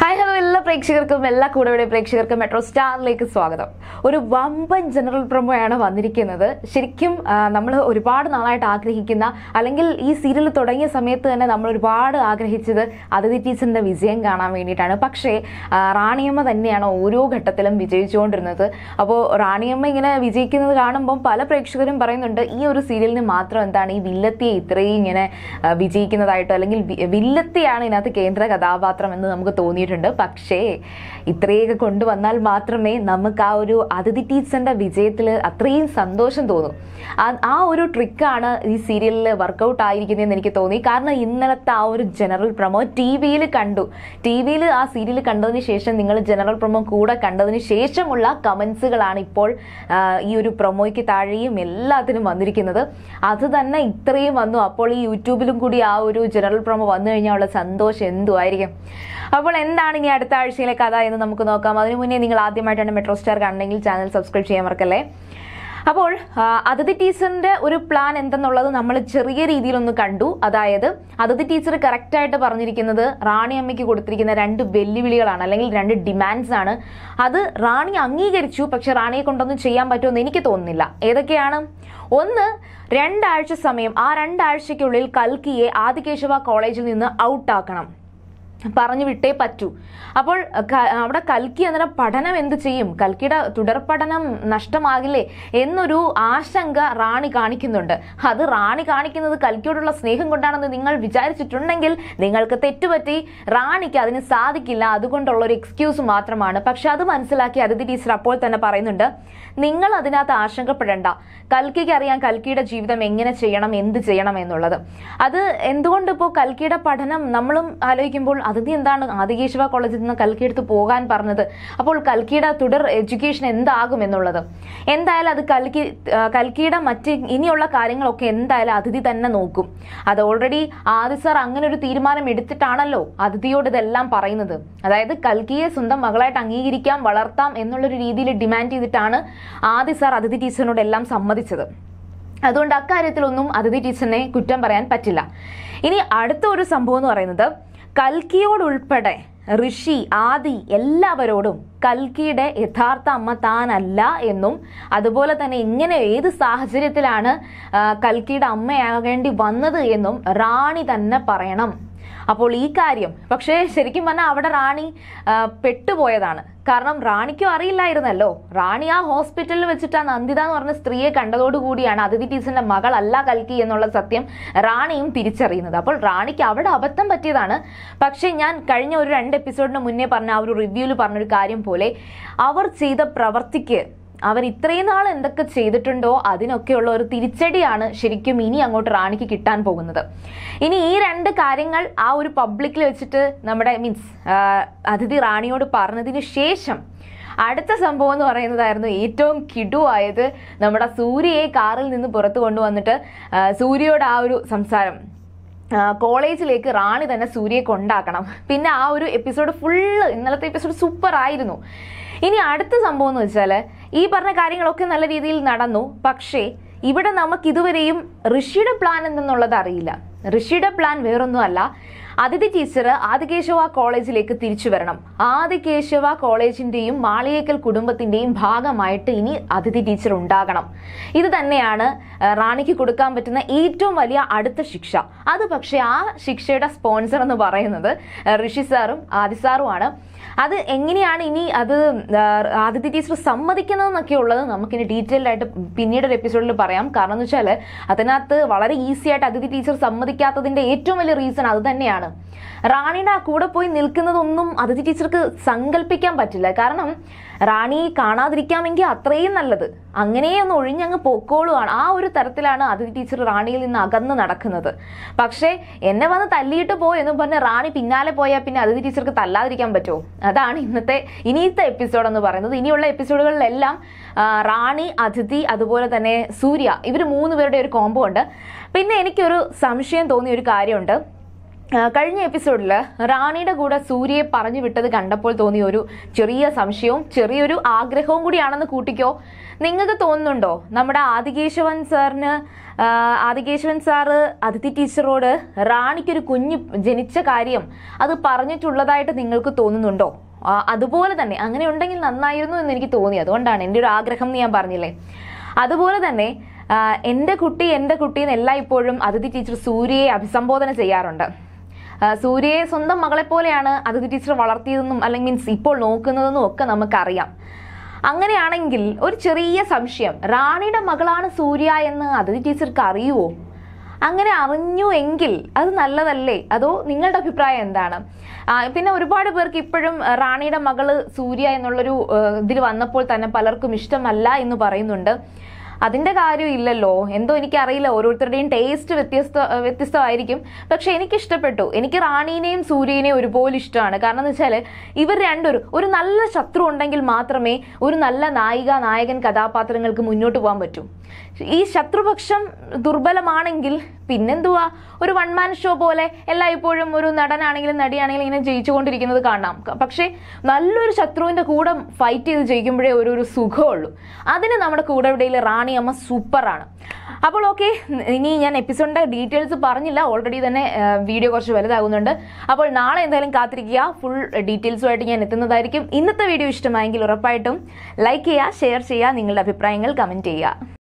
Hi hello എല്ലാ പ്രേക്ഷകർക്കും എല്ലാ കൂടെവിടെ പ്രേക്ഷകർക്കും മെട്രോ സ്റ്റാറിലേക്ക് സ്വാഗതം. ഒരു വമ്പൻ ജനറൽ പ്രൊമോയാണ് വന്നിരിക്കുന്നത്. ശരിക്കും നമ്മൾ ഒരുപാട് നാളായിട്ട് ആഗ്രഹിക്കുന്ന അല്ലെങ്കിൽ ഈ സീരിയൽ തുടങ്ങിയ സമയത്ത് തന്നെ നമ്മൾ ഒരുപാട് ആഗ്രഹിച്ചത് അതിഥി ടീച്ചറിന്റെ വിജയം കാണാൻ വേണ്ടിയിട്ടാണ്. പക്ഷേ റാണിയമ്മ തന്നെയാണ് ഓരോ ഘട്ടത്തിലും വിജയിച്ചുകൊണ്ടിരുന്നത്. അപ്പോൾ റാണിയമ്മ ഇങ്ങനെ വിജയിക്കുന്നത് കാണുമ്പം പല പ്രേക്ഷകരും പറയുന്നുണ്ട് ഈ ഒരു സീരിയലിന് മാത്രം എന്താണ് ഈ വില്ലത്തിയെ ഇത്രയും ഇങ്ങനെ വിജയിക്കുന്നതായിട്ടോ അല്ലെങ്കിൽ വില്ലത്തിയാണ് ഇതിനകത്ത് കേന്ദ്ര കഥാപാത്രം എന്ന് നമുക്ക് തോന്നിയിട്ടുണ്ട്. പക്ഷേ ഇത്രയൊക്കെ കൊണ്ടുവന്നാൽ മാത്രമേ നമുക്ക് ആ ഒരു അതിഥി ടീച്ചറിന്റെ വിജയത്തിൽ അത്രയും സന്തോഷം തോന്നും. ആ- ഒരു ട്രിക്കാണ് ഈ സീരിയലിൽ വർക്കൗട്ട് ആയിരിക്കുന്നതെന്ന് എനിക്ക് തോന്നി. കാരണം ഇന്നലത്തെ ആ ഒരു ജനറൽ പ്രൊമോ ടി വിയിൽ കണ്ടു. ടി വിയിൽ ആ സീരിയൽ കണ്ടതിന് ശേഷം നിങ്ങൾ ജനറൽ പ്രൊമോ കൂടെ കണ്ടതിന് ശേഷമുള്ള കമൻസുകളാണ് ഇപ്പോൾ ഈ ഒരു പ്രൊമോയ്ക്ക് താഴെയും എല്ലാത്തിനും വന്നിരിക്കുന്നത്. അത് തന്നെ ഇത്രയും വന്നു. അപ്പോൾ ഈ യൂട്യൂബിലും കൂടി ആ ഒരു ജനറൽ പ്രൊമോ വന്നു കഴിഞ്ഞാൽ ഉള്ള സന്തോഷം എന്തുമായിരിക്കും അപ്പോൾ എന്താണ് ഇനി അടുത്ത ആഴ്ചയിലെ കഥ എന്ന് നമുക്ക് നോക്കാം. അതിനു മുന്നേ നിങ്ങൾ ആദ്യമായിട്ടാണ് മെട്രോ സ്റ്റാർ കാണണമെങ്കിൽ ചാനൽ സബ്സ്ക്രൈബ് ചെയ്യാൻ മറക്കല്ലേ? അപ്പോൾ അതിഥി ടീച്ചറിന്റെ ഒരു പ്ലാൻ എന്തെന്നുള്ളത് നമ്മൾ ചെറിയ രീതിയിലൊന്ന് കണ്ടു. അതായത് അതിഥി ടീച്ചർ കറക്റ്റായിട്ട് പറഞ്ഞിരിക്കുന്നത് റാണി അമ്മയ്ക്ക് കൊടുത്തിരിക്കുന്ന രണ്ട് വെല്ലുവിളികളാണ് അല്ലെങ്കിൽ രണ്ട് ഡിമാൻഡ്സ് ആണ്. അത് റാണി അംഗീകരിച്ചു പക്ഷെ റാണിയെ കൊണ്ടൊന്നും ചെയ്യാൻ പറ്റുമെന്ന് എനിക്ക് തോന്നുന്നില്ല. ഏതൊക്കെയാണ്? ഒന്ന് രണ്ടാഴ്ച സമയം. ആ രണ്ടാഴ്ചയ്ക്കുള്ളിൽ കൽക്കിയെ ആദികേശവ കോളേജിൽ നിന്ന് ഔട്ടാക്കണം പറഞ്ഞു വിട്ടേ പറ്റൂ. അപ്പോൾ അവിടെ കൽക്കി അന്നേരം പഠനം എന്ത് ചെയ്യും? കൽക്കിയുടെ തുടർ പഠനം നഷ്ടമാകില്ലേ എന്നൊരു ആശങ്ക റാണി കാണിക്കുന്നുണ്ട്. അത് റാണി കാണിക്കുന്നത് കൽക്കിയോടുള്ള സ്നേഹം കൊണ്ടാണെന്ന് നിങ്ങൾ വിചാരിച്ചിട്ടുണ്ടെങ്കിൽ നിങ്ങൾക്ക് തെറ്റുപറ്റി റാണിക്ക് അതിന് സാധിക്കില്ല. അതുകൊണ്ടുള്ള ഒരു എക്സ്ക്യൂസ് മാത്രമാണ്. പക്ഷെ അത് മനസ്സിലാക്കി അതിഥി ടീച്ചർ അപ്പോൾ തന്നെ പറയുന്നുണ്ട് നിങ്ങൾ അതിനകത്ത് ആശങ്കപ്പെടേണ്ട. കൽക്കിക്ക് അറിയാം കൽക്കിയുടെ ജീവിതം എങ്ങനെ ചെയ്യണം എന്ത് ചെയ്യണം എന്നുള്ളത്. അത് എന്തുകൊണ്ട് ഇപ്പോൾ കൽക്കിയുടെ പഠനം നമ്മളും ആലോചിക്കുമ്പോൾ അതിഥി എന്താണ് ആദികേശവ കോളേജിൽ നിന്ന് കൽക്കി എടുത്ത് പോകാൻ പറഞ്ഞത്? അപ്പോൾ കൽക്കിയുടെ തുടർ എഡ്യൂക്കേഷൻ എന്താകും എന്നുള്ളത്? എന്തായാലും അത് കൽക്കി കൽക്കിയുടെ മറ്റ് ഇനിയുള്ള കാര്യങ്ങളൊക്കെ എന്തായാലും അതിഥി തന്നെ നോക്കും. അത് ഓൾറെഡി ആദി സാർ അങ്ങനെ ഒരു തീരുമാനം എടുത്തിട്ടാണല്ലോ അതിഥിയോട് ഇതെല്ലാം പറയുന്നത്. അതായത് കൽക്കിയെ സ്വന്തം മകളായിട്ട് അംഗീകരിക്കാം വളർത്താം എന്നുള്ളൊരു രീതിയിൽ ഡിമാൻഡ് ചെയ്തിട്ടാണ് ആദി സാർ അതിഥി ടീച്ചറിനോട് എല്ലാം സമ്മതിച്ചത്. അതുകൊണ്ട് അക്കാര്യത്തിലൊന്നും അതിഥി ടീച്ചറിനെ കുറ്റം പറയാൻ പറ്റില്ല. ഇനി അടുത്ത ഒരു സംഭവം എന്ന് പറയുന്നത് കൽക്കിയോടുൾപ്പെടെ ഋഷി ആദി എല്ലാവരോടും കൽക്കിയുടെ യഥാർത്ഥ അമ്മ താനല്ല എന്നും അതുപോലെ തന്നെ ഇങ്ങനെ ഏത് സാഹചര്യത്തിലാണ് കൽക്കിയുടെ അമ്മയാകേണ്ടി വന്നത് എന്നും റാണി തന്നെ പറയണം. അപ്പോൾ ഈ കാര്യം പക്ഷേ ശരിക്കും പറഞ്ഞാൽ അവിടെ റാണി പെട്ടുപോയതാണ്. കാരണം റാണിക്കും അറിയില്ലായിരുന്നല്ലോ. റാണി ആ ഹോസ്പിറ്റലിൽ വെച്ചിട്ട് ആ നന്ദിത എന്ന് പറഞ്ഞ സ്ത്രീയെ കണ്ടതോടുകൂടിയാണ് അതിഥി ടീച്ചറിന്റെ മകളല്ല കൽക്കി എന്നുള്ള സത്യം റാണിയും തിരിച്ചറിയുന്നത്. അപ്പോൾ റാണിക്ക് അവിടെ അബദ്ധം പറ്റിയതാണ്. പക്ഷേ ഞാൻ കഴിഞ്ഞ ഒരു രണ്ട് എപ്പിസോഡിന് മുന്നേ പറഞ്ഞ ആ ഒരു റിവ്യൂവിൽ പറഞ്ഞൊരു കാര്യം പോലെ അവർ ചെയ്ത പ്രവർത്തിക്ക് അവർ ഇത്രയും നാൾ എന്തൊക്കെ ചെയ്തിട്ടുണ്ടോ അതിനൊക്കെയുള്ള ഒരു തിരിച്ചടിയാണ് ശരിക്കും ഇനി അങ്ങോട്ട് റാണിക്ക് കിട്ടാൻ പോകുന്നത്. ഇനി ഈ രണ്ട് കാര്യങ്ങൾ ആ ഒരു പബ്ലിക്കിൽ വെച്ചിട്ട് നമ്മുടെ മീൻസ് അതിഥി റാണിയോട് പറഞ്ഞതിന് ശേഷം അടുത്ത സംഭവം എന്ന് പറയുന്നതായിരുന്നു ഏറ്റവും കിടുവായത് നമ്മുടെ സൂര്യയെ കാറിൽ നിന്ന് പുറത്തു കൊണ്ടുവന്നിട്ട് സൂര്യയോട് ആ ഒരു സംസാരം. കോളേജിലേക്ക് റാണി തന്നെ സൂര്യയെ കൊണ്ടാക്കണം. പിന്നെ ആ ഒരു എപ്പിസോഡ് ഫുള്ള് ഇന്നലത്തെ എപ്പിസോഡ് സൂപ്പർ ആയിരുന്നു. ഇനി അടുത്ത സംഭവം എന്ന് വെച്ചാൽ ഈ പറഞ്ഞ കാര്യങ്ങളൊക്കെ നല്ല രീതിയിൽ നടന്നു. പക്ഷേ ഇവിടെ നമുക്ക് ഇതുവരെയും ഋഷിയുടെ പ്ലാൻ എന്തെന്നുള്ളത് അറിയില്ല. ഋഷിയുടെ പ്ലാൻ വേറൊന്നുമല്ല. അതിഥി ടീച്ചർ ആദികേശവ കോളേജിലേക്ക് തിരിച്ചു വരണം. ആദികേശവ കോളേജിന്റെയും മാളിയേക്കൽ കുടുംബത്തിന്റെയും ഭാഗമായിട്ട് ഇനി അതിഥി ടീച്ചർ ഉണ്ടാകണം. ഇത് തന്നെയാണ് റാണിക്ക് കൊടുക്കാൻ പറ്റുന്ന ഏറ്റവും വലിയ അടുത്ത ശിക്ഷ. അത് പക്ഷേ ആ ശിക്ഷയുടെ സ്പോൺസർ എന്ന് പറയുന്നത് ഋഷി സാറും ആദി സാറുമാണ് അത് എങ്ങനെയാണ് ഇനി അത് ആദിത്യ ടീച്ചർ സമ്മതിക്കുന്നതെന്നൊക്കെ ഉള്ളത് നമുക്കിനി ഡീറ്റെയിൽഡ് ആയിട്ട് പിന്നീട് ഒരു എപ്പിസോഡിൽ പറയാം. കാരണം എന്ന് വെച്ചാൽ അതിനകത്ത് വളരെ ഈസി ആയിട്ട് അതിഥി ടീച്ചർ സമ്മതിക്കാത്തതിന്റെ ഏറ്റവും വലിയ റീസൺ അത് തന്നെയാണ്. റാണിയുടെ ആ കൂടെ പോയി നിൽക്കുന്നതൊന്നും അതിഥി ടീച്ചർക്ക് സങ്കല്പിക്കാൻ പറ്റില്ല. കാരണം റാണി കാണാതിരിക്കാമെങ്കിൽ അത്രയും നല്ലത്. അങ്ങനെ ഒന്ന് ഒഴിഞ്ഞങ്ങ് പൊക്കോളുവാണ്. ആ ഒരു തരത്തിലാണ് അതിഥി ടീച്ചർ റാണിയിൽ നിന്ന് അകന്ന് നടക്കുന്നത്. പക്ഷേ എന്നെ വന്ന് തല്ലിയിട്ട് പോയെന്ന് പറഞ്ഞ് റാണി പിന്നാലെ പോയാൽ പിന്നെ അതിഥി ടീച്ചർക്ക് തല്ലാതിരിക്കാൻ പറ്റുമോ? അതാണ് ഇന്നത്തെ ഇനിയത്തെ എപ്പിസോഡ് എന്ന് പറയുന്നത്. ഇനിയുള്ള എപ്പിസോഡുകളിലെല്ലാം റാണി അതിഥി അതുപോലെ തന്നെ സൂര്യ ഇവർ മൂന്ന് പേരുടെ ഒരു കോംബോ ഉണ്ട്. പിന്നെ എനിക്കൊരു സംശയം തോന്നിയ ഒരു കാര്യമുണ്ട്. കഴിഞ്ഞ എപ്പിസോഡിൽ റാണിയുടെ കൂടെ സൂര്യയെ പറഞ്ഞു വിട്ടത് കണ്ടപ്പോൾ തോന്നിയ ഒരു ചെറിയ സംശയവും ചെറിയൊരു ആഗ്രഹവും കൂടിയാണെന്ന് കൂട്ടിക്കോ. നിങ്ങൾക്ക് തോന്നുന്നുണ്ടോ? നമ്മുടെ ആദികേശവൻ സാറിന് ആദികേശവൻ സാറ് അതിഥി ടീച്ചറോട് റാണിക്കൊരു കുഞ്ഞ് ജനിച്ച കാര്യം അത് പറഞ്ഞിട്ടുള്ളതായിട്ട് നിങ്ങൾക്ക് തോന്നുന്നുണ്ടോ? അതുപോലെ തന്നെ അങ്ങനെ ഉണ്ടെങ്കിൽ നന്നായിരുന്നു എന്ന് എനിക്ക് തോന്നി. അതുകൊണ്ടാണ് എന്റെ ഒരു ആഗ്രഹം എന്ന് ഞാൻ പറഞ്ഞില്ലേ. അതുപോലെ തന്നെ എന്റെ കുട്ടി എന്റെ കുട്ടി എന്നെല്ലാം എല്ലായ്പ്പോഴും അതിഥി ടീച്ചർ സൂര്യയെ അഭിസംബോധന ചെയ്യാറുണ്ട്. സൂര്യയെ സ്വന്തം മകളെ പോലെയാണ് അതിഥി ടീച്ചർ വളർത്തിയതെന്നും അല്ലെങ്കിൽ മീൻസ് ഇപ്പോൾ നോക്കുന്നതെന്നും ഒക്കെ നമുക്കറിയാം. അങ്ങനെയാണെങ്കിൽ ഒരു ചെറിയ സംശയം റാണിയുടെ മകളാണ് സൂര്യ എന്ന് അതിഥി ടീച്ചർക്ക് അറിയുമോ അങ്ങനെ അറിഞ്ഞു എങ്കിൽ അത് നല്ലതല്ലേ? അതോ നിങ്ങളുടെ അഭിപ്രായം എന്താണ്? പിന്നെ ഒരുപാട് പേർക്ക് ഇപ്പോഴും റാണിയുടെ മകൾ സൂര്യ എന്നുള്ളൊരു ഇതിൽ വന്നപ്പോൾ തന്നെ പലർക്കും ഇഷ്ടമല്ല എന്ന് പറയുന്നുണ്ട്. അതിന്റെ കാര്യമില്ലല്ലോ എന്തോ എനിക്കറിയില്ല. ഓരോരുത്തരുടെയും ടേസ്റ്റ് വ്യത്യസ്ത വ്യത്യസ്തമായിരിക്കും. പക്ഷെ എനിക്ക് ഇഷ്ടപ്പെട്ടു എനിക്ക് റാണീനെയും സൂര്യനെയും ഒരുപോലെ ഇഷ്ടമാണ്. കാരണം എന്ന് വെച്ചാൽ ഇവർ രണ്ടൊരു ഒരു നല്ല ശത്രു ഉണ്ടെങ്കിൽ മാത്രമേ ഒരു നല്ല നായിക നായകൻ കഥാപാത്രങ്ങൾക്ക് മുന്നോട്ട് പോകാൻ പറ്റൂ. ഈ ശത്രുപക്ഷം ദുർബലമാണെങ്കിൽ പിന്നെന്തുവാ? ഒരു വൺ മാൻ ഷോ പോലെ എല്ലായ്പ്പോഴും ഒരു നടനാണെങ്കിലും നടിയാണെങ്കിലും ഇങ്ങനെ ജയിച്ചുകൊണ്ടിരിക്കുന്നത് കാണാം. പക്ഷെ നല്ലൊരു ശത്രുവിന്റെ കൂടെ ഫൈറ്റ് ചെയ്ത് ജയിക്കുമ്പോഴേ ഒരു ഒരു സുഖമുള്ളൂ. അതിന് നമ്മുടെ കൂടെവിടയിൽ റാണി അമ്മ സൂപ്പറാണ് അപ്പോൾ ഓക്കെ ഇനി ഞാൻ എപ്പിസോഡിന്റെ ഡീറ്റെയിൽസ് പറഞ്ഞില്ല. ഓൾറെഡി തന്നെ വീഡിയോ കുറച്ച് വലുതാകുന്നുണ്ട്. അപ്പോൾ നാളെ എന്തായാലും കാത്തിരിക്കുക. ഫുൾ ഡീറ്റെയിൽസുമായിട്ട് ഞാൻ എത്തുന്നതായിരിക്കും. ഇന്നത്തെ വീഡിയോ ഇഷ്ടമായെങ്കിൽ ഉറപ്പായിട്ടും ലൈക്ക് ചെയ്യുക ഷെയർ ചെയ്യുക നിങ്ങളുടെ അഭിപ്രായങ്ങൾ കമന്റ് ചെയ്യുക.